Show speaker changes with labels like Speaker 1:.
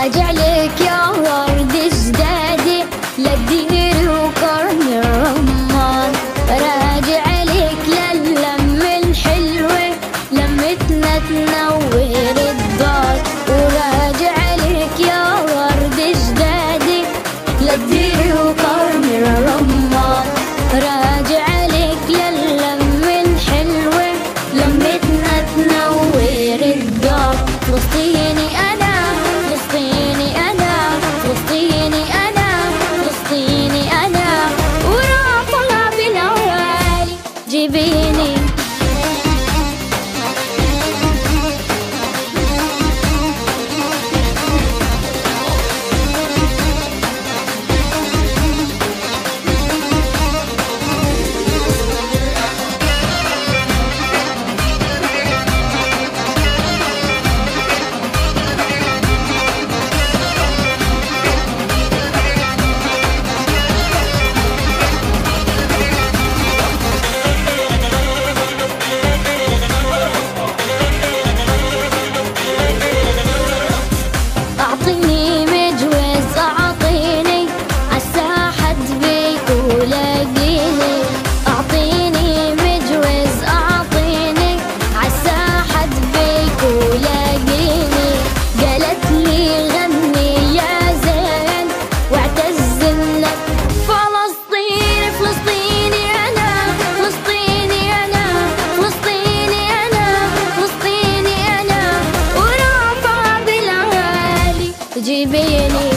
Speaker 1: راجع Energy, be